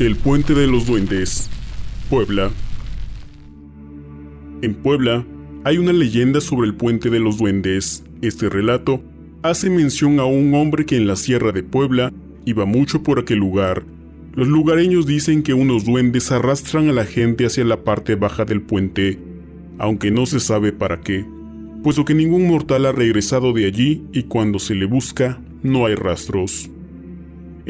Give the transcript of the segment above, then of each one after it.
El Puente de los Duendes, Puebla. En Puebla hay una leyenda sobre el Puente de los Duendes. Este relato hace mención a un hombre que en la Sierra de Puebla iba mucho por aquel lugar. Los lugareños dicen que unos duendes arrastran a la gente hacia la parte baja del puente, aunque no se sabe para qué, puesto que ningún mortal ha regresado de allí y cuando se le busca no hay rastros.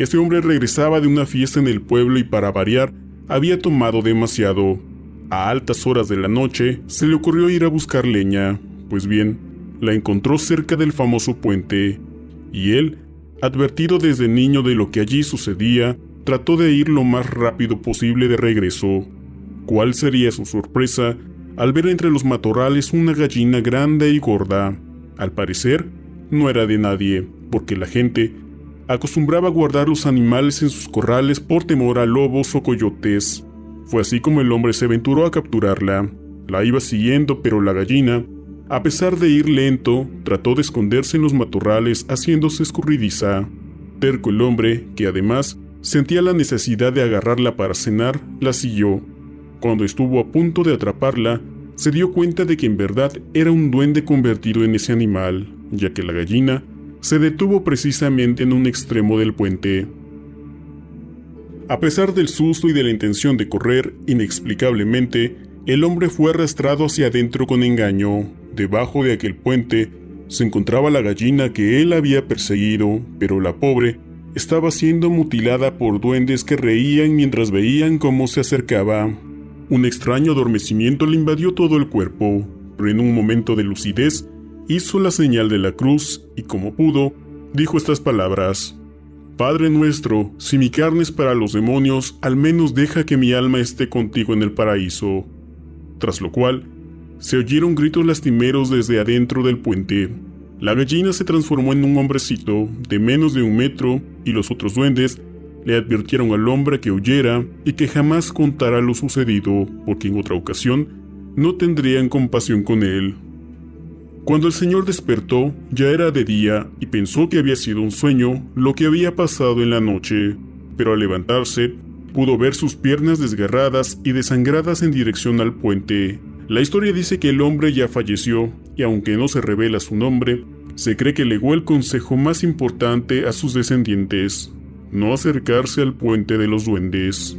Este hombre regresaba de una fiesta en el pueblo y para variar había tomado demasiado. A altas horas de la noche se le ocurrió ir a buscar leña, pues bien, la encontró cerca del famoso puente, y él, advertido desde niño de lo que allí sucedía, trató de ir lo más rápido posible de regreso. ¿Cuál sería su sorpresa al ver entre los matorrales una gallina grande y gorda? Al parecer, no era de nadie, porque la gente acostumbraba guardar los animales en sus corrales por temor a lobos o coyotes. Fue así como el hombre se aventuró a capturarla. La iba siguiendo, pero la gallina, a pesar de ir lento, trató de esconderse en los matorrales haciéndose escurridiza. Terco el hombre, que además sentía la necesidad de agarrarla para cenar, la siguió. Cuando estuvo a punto de atraparla, se dio cuenta de que en verdad era un duende convertido en ese animal, ya que la gallina se detuvo precisamente en un extremo del puente. A pesar del susto y de la intención de correr, inexplicablemente, el hombre fue arrastrado hacia adentro con engaño. Debajo de aquel puente se encontraba la gallina que él había perseguido, pero la pobre estaba siendo mutilada por duendes que reían mientras veían cómo se acercaba. Un extraño adormecimiento le invadió todo el cuerpo, pero en un momento de lucidez hizo la señal de la cruz y como pudo, dijo estas palabras. Padre nuestro, si mi carne es para los demonios, al menos deja que mi alma esté contigo en el paraíso. Tras lo cual, se oyeron gritos lastimeros desde adentro del puente. La gallina se transformó en un hombrecito de menos de un metro y los otros duendes le advirtieron al hombre que huyera y que jamás contara lo sucedido, porque en otra ocasión no tendrían compasión con él. Cuando el señor despertó, ya era de día y pensó que había sido un sueño lo que había pasado en la noche, pero al levantarse, pudo ver sus piernas desgarradas y desangradas en dirección al puente. La historia dice que el hombre ya falleció, y aunque no se revela su nombre, se cree que legó el consejo más importante a sus descendientes, no acercarse al puente de los duendes.